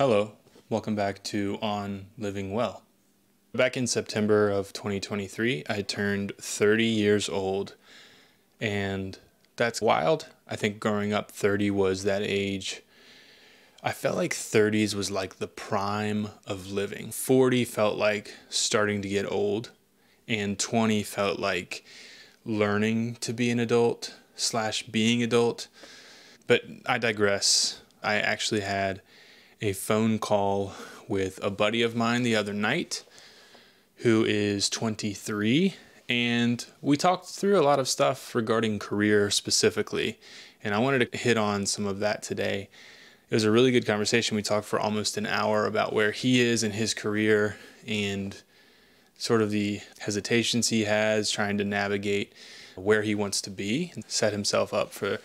Hello, welcome back to On Living Well. Back in September of 2023, I turned 30 years old, and that's wild. I think growing up, 30 was that age. I felt like 30s was like the prime of living. 40 felt like starting to get old, and 20 felt like learning to be an adult slash being adult. But I digress. I actually had a phone call with a buddy of mine the other night who is 23 and we talked through a lot of stuff regarding career specifically and i wanted to hit on some of that today. It was a really good conversation. We talked for almost an hour about where he is in his career and sort of the hesitations he has trying to navigate where he wants to be and set himself up for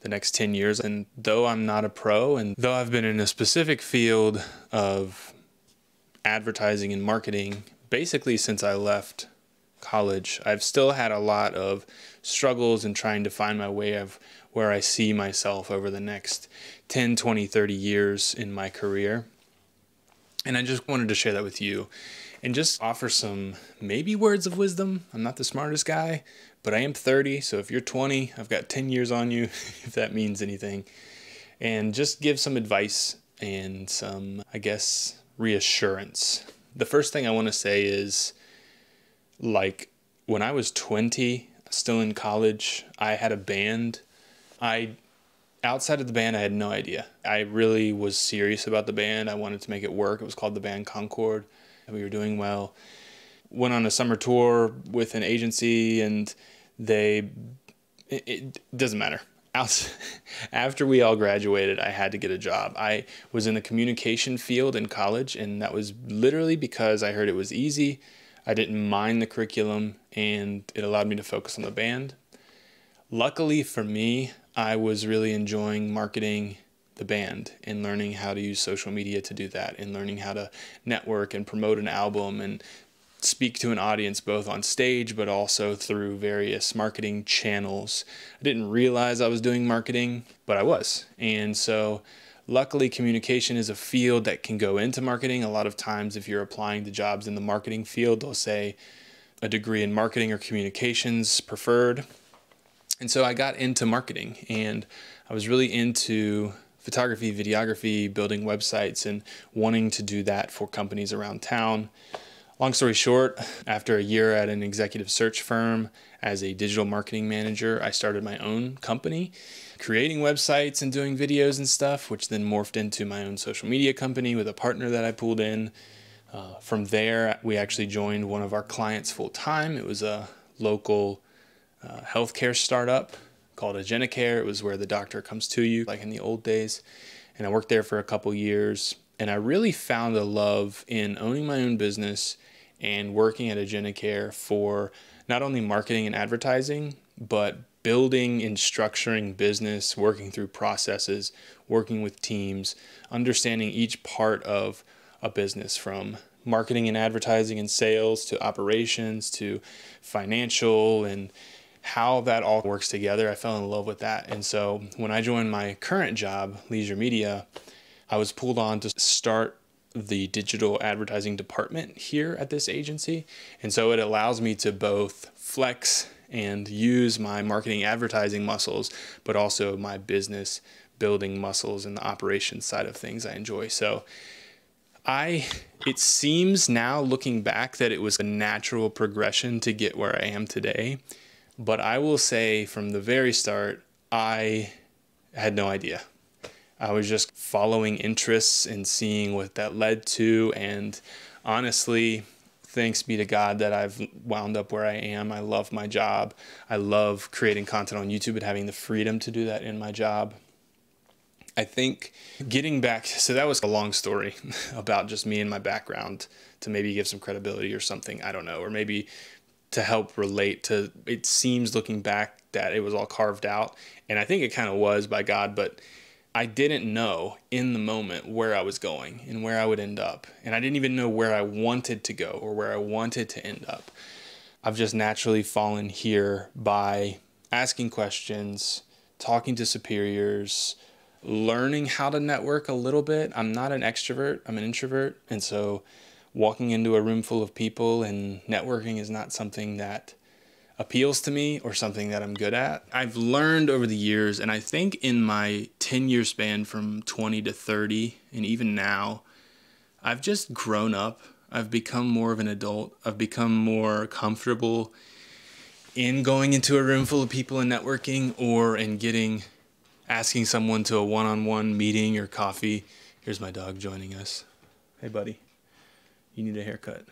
the next 10 years. And though I'm not a pro, and though I've been in a specific field of advertising and marketing basically since I left college, I've still had a lot of struggles in trying to find my way of where I see myself over the next 10, 20, 30 years in my career. And I just wanted to share that with you and just offer some maybe words of wisdom. I'm not the smartest guy, but I am 30, so if you're 20, I've got 10 years on you, if that means anything. And just give some advice and some, I guess, reassurance. The first thing I want to say is like when I was 20, still in college, I had a band. I outside of the band, I had no idea. I really was serious about the band. I wanted to make it work. It was called the band Concord, we were doing well. Went on a summer tour with an agency and they it, it doesn't matter. After we all graduated i had to get a job. I was in the communication field in college and that was literally because i heard it was easy. I didn't mind the curriculum and it allowed me to focus on the band. Luckily for me i was really enjoying marketing the band and learning how to use social media to do that and learning how to network and promote an album and speak to an audience both on stage but also through various marketing channels. I didn't realize I was doing marketing, but I was. And so luckily communication is a field that can go into marketing. A lot of times if you're applying to jobs in the marketing field, they'll say a degree in marketing or communications preferred. And so I got into marketing and I was really into photography, videography, building websites and wanting to do that for companies around town. Long story short, after a year at an executive search firm as a digital marketing manager, I started my own company, creating websites and doing videos and stuff, which then morphed into my own social media company with a partner that I pulled in. Uh, from there, we actually joined one of our clients full time. It was a local uh, healthcare startup called AgenaCare. It was where the doctor comes to you, like in the old days. And I worked there for a couple years. And I really found a love in owning my own business and working at AgenaCare for not only marketing and advertising, but building and structuring business, working through processes, working with teams, understanding each part of a business from marketing and advertising and sales to operations to financial and how that all works together. I fell in love with that. And so when I joined my current job, Leisure Media, I was pulled on to start the digital advertising department here at this agency. And so it allows me to both flex and use my marketing advertising muscles, but also my business building muscles and the operations side of things I enjoy. So I it seems now looking back that it was a natural progression to get where I am today. But I will say from the very start, I had no idea. I was just following interests and seeing what that led to. And honestly, thanks be to God that I've wound up where I am. I love my job. I love creating content on YouTube and having the freedom to do that in my job. I think getting back, so that was a long story about just me and my background to maybe give some credibility or something. I don't know. Or maybe to help relate to it seems looking back that it was all carved out. And I think it kind of was by God, but I didn't know in the moment where I was going and where I would end up. And I didn't even know where I wanted to go or where I wanted to end up. I've just naturally fallen here by asking questions, talking to superiors, learning how to network a little bit. I'm not an extrovert, I'm an introvert. And so walking into a room full of people and networking is not something that appeals to me or something that I'm good at. I've learned over the years, and I think in my 10 year span from 20 to 30, and even now, I've just grown up. I've become more of an adult. I've become more comfortable in going into a room full of people and networking or in getting asking someone to a one-on-one meeting or coffee. Here's my dog joining us. Hey buddy. You need a haircut.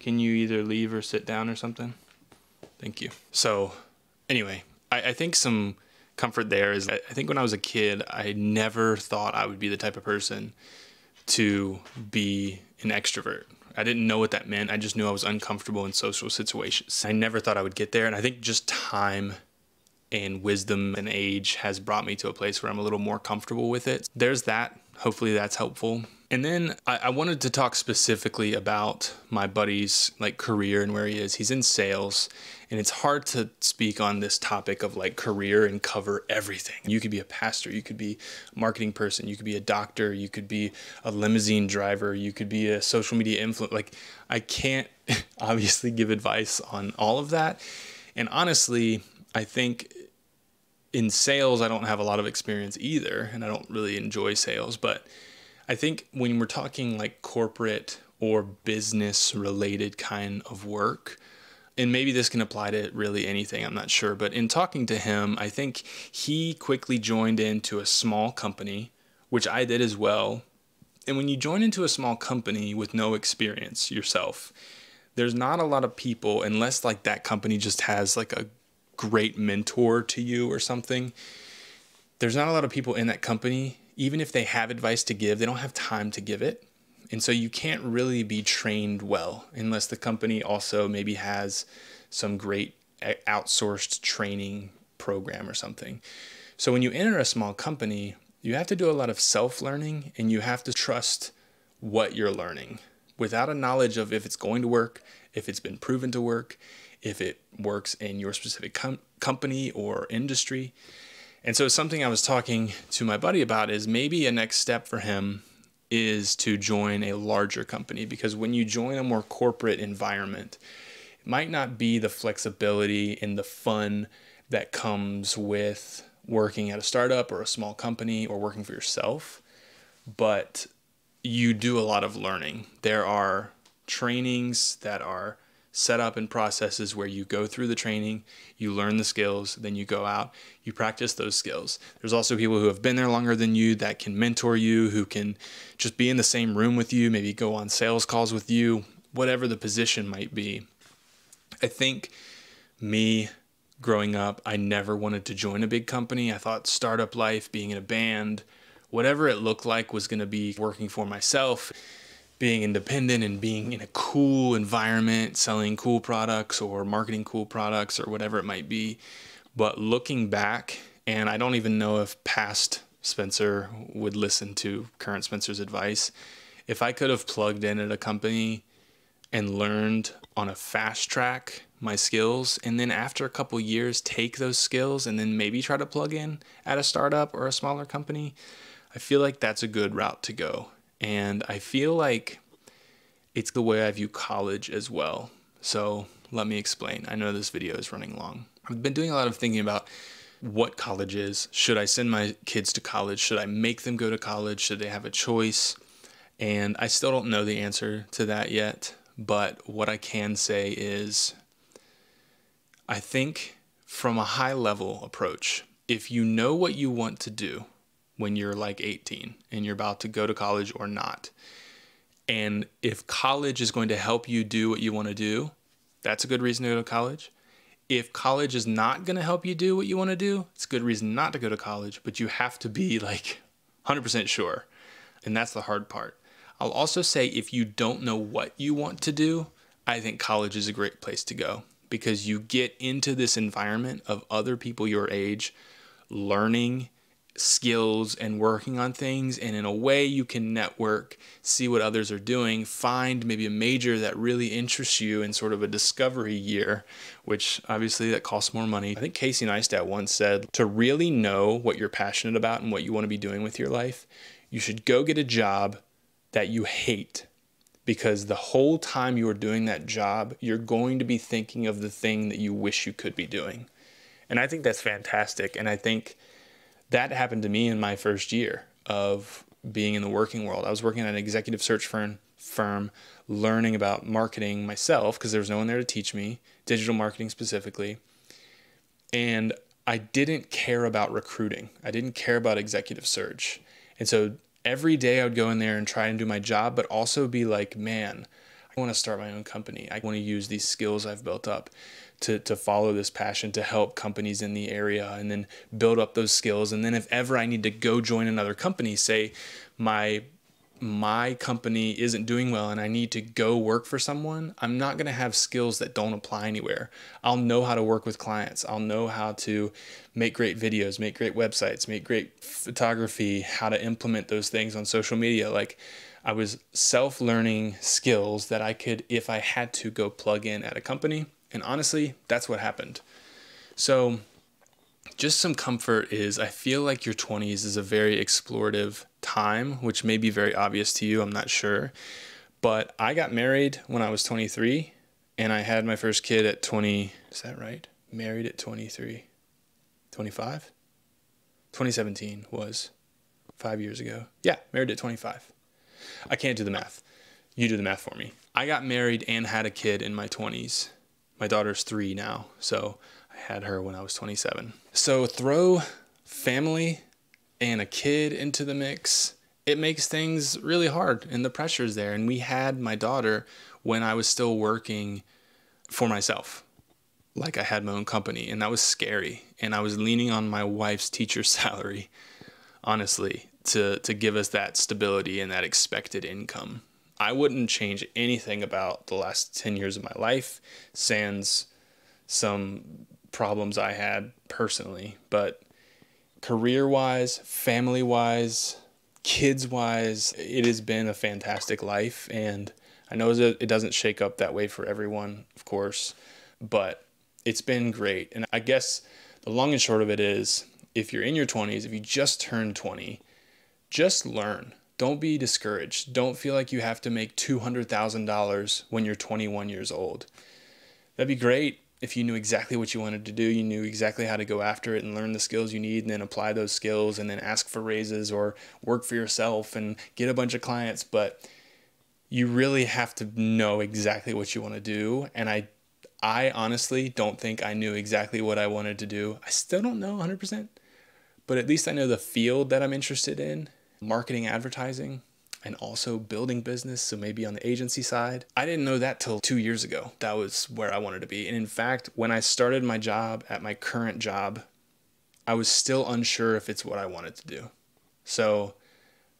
Can you either leave or sit down or something? Thank you. So, anyway, I, I think some comfort there is I think when I was a kid, I never thought I would be the type of person to be an extrovert. I didn't know what that meant. I just knew I was uncomfortable in social situations. I never thought I would get there. And I think just time and wisdom and age has brought me to a place where I'm a little more comfortable with it. There's that. Hopefully that's helpful. And then I, I, wanted to talk specifically about my buddy's like career and where he is. He's in sales, and it's hard to speak on this topic of like career and cover everything. You could be a pastor, you could be a marketing person, you could be a doctor, you could be a limousine driver, you could be a social media influencer. Like I can't obviously give advice on all of that. And honestly, I think in sales, I don't have a lot of experience either, and I don't really enjoy sales, but I think when we're talking like corporate or business related kind of work, and maybe this can apply to really anything, I'm not sure, but in talking to him, I think he quickly joined into a small company, which I did as well. And when you join into a small company with no experience yourself, there's not a lot of people, unless like that company just has like a great mentor to you or something. There's not a lot of people in that company even if they have advice to give, they don't have time to give it. And so you can't really be trained well unless the company also maybe has some great eh, outsourced training program or something. So when you enter a small company, you have to do a lot of self learning and you have to trust what you're learning without a knowledge of if it's going to work, if it's been proven to work, if it works in your specific com- company or industry. And so something I was talking to my buddy about is maybe a next step for him is to join a larger company because when you join a more corporate environment, it might not be the flexibility and the fun that comes with working at a startup or a small company or working for yourself, but you do a lot of learning. There are trainings that are set up and processes where you go through the training, you learn the skills, then you go out, you practice those skills. There's also people who have been there longer than you that can mentor you, who can just be in the same room with you, maybe go on sales calls with you, whatever the position might be. I think me growing up, I never wanted to join a big company. I thought startup life, being in a band, whatever it looked like was going to be working for myself being independent and being in a cool environment, selling cool products or marketing cool products or whatever it might be. But looking back, and I don't even know if past Spencer would listen to current Spencer's advice. If I could have plugged in at a company and learned on a fast track my skills, and then after a couple years, take those skills and then maybe try to plug in at a startup or a smaller company, I feel like that's a good route to go. And I feel like it's the way I view college as well. So let me explain. I know this video is running long. I've been doing a lot of thinking about what college is. Should I send my kids to college? Should I make them go to college? Should they have a choice? And I still don't know the answer to that yet. But what I can say is I think from a high level approach, if you know what you want to do, when you're like 18 and you're about to go to college or not. And if college is going to help you do what you want to do, that's a good reason to go to college. If college is not going to help you do what you want to do, it's a good reason not to go to college, but you have to be like 100% sure. And that's the hard part. I'll also say if you don't know what you want to do, I think college is a great place to go because you get into this environment of other people your age learning skills and working on things and in a way you can network see what others are doing find maybe a major that really interests you in sort of a discovery year which obviously that costs more money. I think casey neistat once said to really know what you're passionate about and what you want to be doing with your life you should go get a job that you hate because the whole time you are doing that job you're going to be thinking of the thing that you wish you could be doing. And i think that's fantastic and i think that happened to me in my first year of being in the working world. I was working at an executive search firm, firm learning about marketing myself because there was no one there to teach me, digital marketing specifically. And I didn't care about recruiting. I didn't care about executive search. And so every day I would go in there and try and do my job, but also be like, man, I want to start my own company. I want to use these skills I've built up to, to follow this passion to help companies in the area and then build up those skills. And then if ever I need to go join another company, say my my company isn't doing well and I need to go work for someone, I'm not going to have skills that don't apply anywhere. I'll know how to work with clients. I'll know how to make great videos, make great websites, make great photography, how to implement those things on social media. Like I was self learning skills that I could, if I had to, go plug in at a company. And honestly, that's what happened. So, just some comfort is I feel like your 20s is a very explorative time, which may be very obvious to you. I'm not sure. But I got married when I was 23 and I had my first kid at 20. Is that right? Married at 23. 25? 2017 was five years ago. Yeah, married at 25. I can't do the math. You do the math for me. I got married and had a kid in my 20s. My daughter's three now, so I had her when I was 27. So throw family and a kid into the mix, it makes things really hard and the pressure's there. And we had my daughter when I was still working for myself. Like I had my own company, and that was scary. And I was leaning on my wife's teacher salary, honestly, to, to give us that stability and that expected income. I wouldn't change anything about the last 10 years of my life, sans some problems I had personally. But career wise, family wise, kids wise, it has been a fantastic life. And I know it doesn't shake up that way for everyone, of course, but it's been great. And I guess the long and short of it is if you're in your 20s, if you just turned 20, just learn. Don't be discouraged. Don't feel like you have to make $200,000 when you're 21 years old. That'd be great if you knew exactly what you wanted to do, you knew exactly how to go after it and learn the skills you need and then apply those skills and then ask for raises or work for yourself and get a bunch of clients. But you really have to know exactly what you want to do. And I I honestly don't think I knew exactly what I wanted to do. I still don't know 100%, but at least I know the field that I'm interested in marketing, advertising, and also building business. So maybe on the agency side. I didn't know that till two years ago. That was where I wanted to be. And in fact, when I started my job at my current job, I was still unsure if it's what I wanted to do. So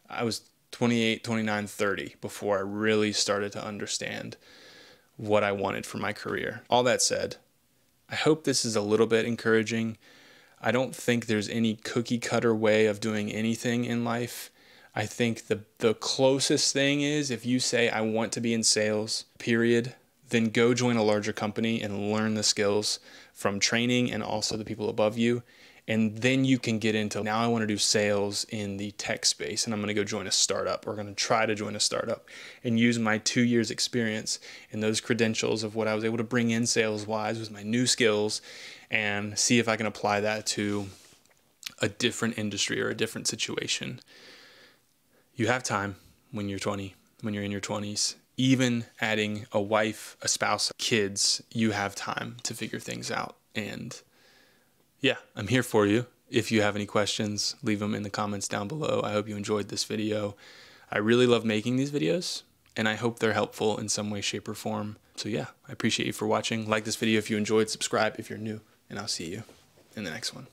I was 28, 29, 30 before I really started to understand what I wanted for my career. All that said, I hope this is a little bit encouraging. I don't think there's any cookie cutter way of doing anything in life. I think the the closest thing is if you say I want to be in sales, period, then go join a larger company and learn the skills from training and also the people above you. And then you can get into now I want to do sales in the tech space and I'm going to go join a startup or going to try to join a startup and use my 2 years experience and those credentials of what I was able to bring in sales wise with my new skills and see if I can apply that to a different industry or a different situation you have time when you're 20, when you're in your 20s. Even adding a wife, a spouse, kids, you have time to figure things out. And yeah, I'm here for you. If you have any questions, leave them in the comments down below. I hope you enjoyed this video. I really love making these videos and I hope they're helpful in some way, shape, or form. So yeah, I appreciate you for watching. Like this video if you enjoyed, subscribe if you're new, and I'll see you in the next one.